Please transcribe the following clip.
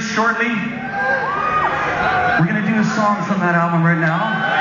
shortly. We're going to do a song from that album right now.